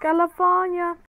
California.